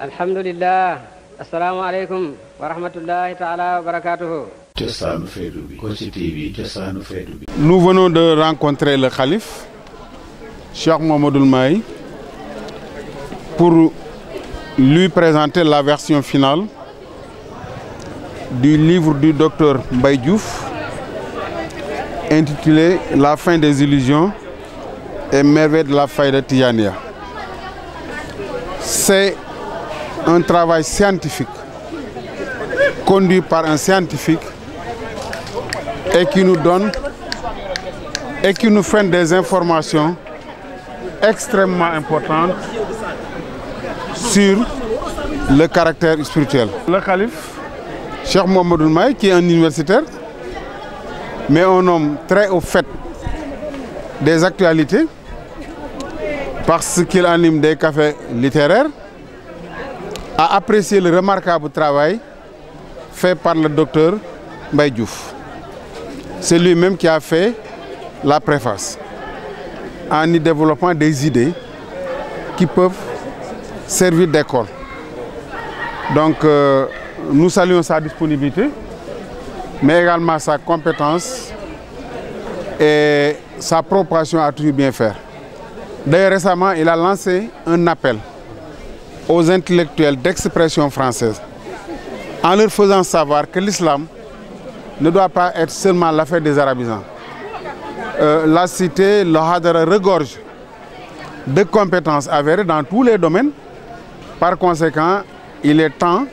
alhamdulillah. Asalaamaaleykum wa rahmatullahi taala wa barakatuhu Nous venons de rencontrer le calife, Cheikh Mohamedoul Maï, pour lui présenter la version finale du livre du docteur Mbaye Diouf intitulé La fin des illusions et merveilles de la faïda Tijaniya. C'est un travail scientifique conduit par un scientifique et qui nous donne et qui nous fait des informations extrêmement importantes sur le caractère spirituel. Le calife, Cheikh Mohamedoul Maï, qui est un universitaire, mais un homme très au fait des actualités, parce qu'il anime des cafés littéraires, a apprécié le remarquable travail fait par le docteur Mbaye. C'est lui-même qui a fait la préface en y développant des idées qui peuvent servir d'école. Donc, euh, nous saluons sa disponibilité, mais également sa compétence et sa propension à toujours bien faire. D'ailleurs, récemment, il a lancé un appel aux intellectuels d'expression française en leur faisant savoir que l'islam ne doit pas être seulement l'affaire des arabisants. Euh, la cité, le Hadara regorge de compétences avérées dans tous les domaines. Par conséquent, il est temps,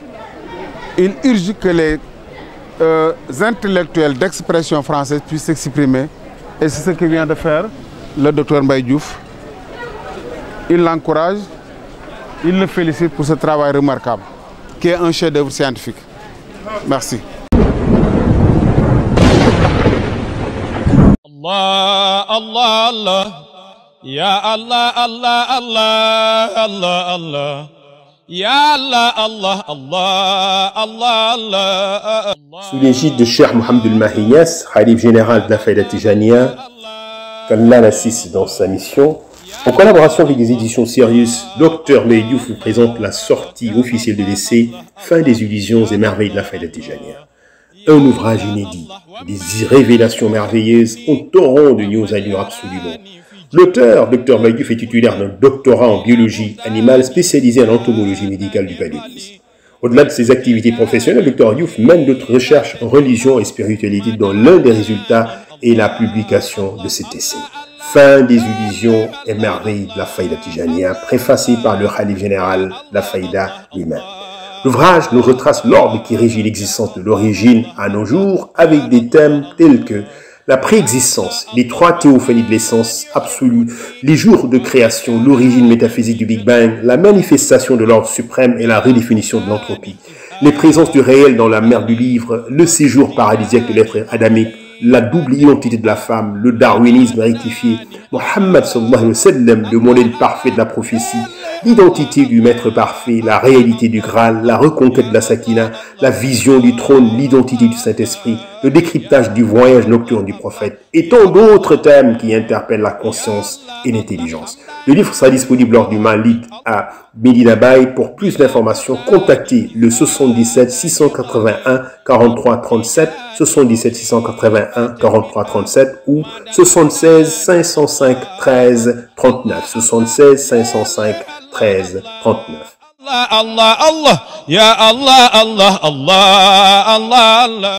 il urge que les euh, intellectuels d'expression française puissent s'exprimer. Et c'est ce que vient de faire le docteur Mbaye. Il l'encourage, il le félicite pour ce travail remarquable, qui est un chef-d'œuvre scientifique. Merci. Allah, Allah, Allah. Ya Allah, Allah, Allah, Allah, Allah. Ya Allah, Allah, Allah, Allah, Allah. Sous l'égide de Cheikh Mohamed Mahi Niass, Khalif général de la Faïda Tijaniya, qu'Allah l'assiste dans sa mission, en collaboration avec les éditions Sirius, Dr Meidiouf vous présente la sortie officielle de l'essai Fin des illusions et merveilles de la Faïda Tijaniya. Un ouvrage inédit, des révélations merveilleuses, un torrent de news à lire absolument. L'auteur, Dr Meidiouf, est titulaire d'un doctorat en biologie animale spécialisé en entomologie médicale du paludisme. Au-delà de ses activités professionnelles, le Dr Diouf mène d'autres recherches en religion et spiritualité dont l'un des résultats est la publication de cet essai. Fin des illusions et merveilles de la Faïda Tijaniya, préfacé par le Khalif général la Faïda lui-même. L'ouvrage nous retrace l'ordre qui régit l'existence de l'origine à nos jours avec des thèmes tels que la préexistence, les trois théophanies de l'essence absolue, les jours de création, l'origine métaphysique du Big Bang, la manifestation de l'ordre suprême et la redéfinition de l'entropie, les présences du réel dans la mer du livre, le séjour paradisiaque de l'être adamique, la double identité de la femme, le darwinisme rectifié, Mohammed sallallahu alayhi wa sallam, le modèle parfait de la prophétie, l'identité du maître parfait, la réalité du Graal, la reconquête de la Sakina, la vision du trône, l'identité du Saint-Esprit, le décryptage du voyage nocturne du prophète et tant d'autres thèmes qui interpellent la conscience et l'intelligence. Le livre sera disponible lors du Malit à Medina Bay. Pour plus d'informations, contactez le 77 681 43 37, 77 681 43 37 ou 76 505 13 39, 76 505 13 39. Allah, Allah, Allah. Ya Allah, Allah, Allah, Allah, Allah.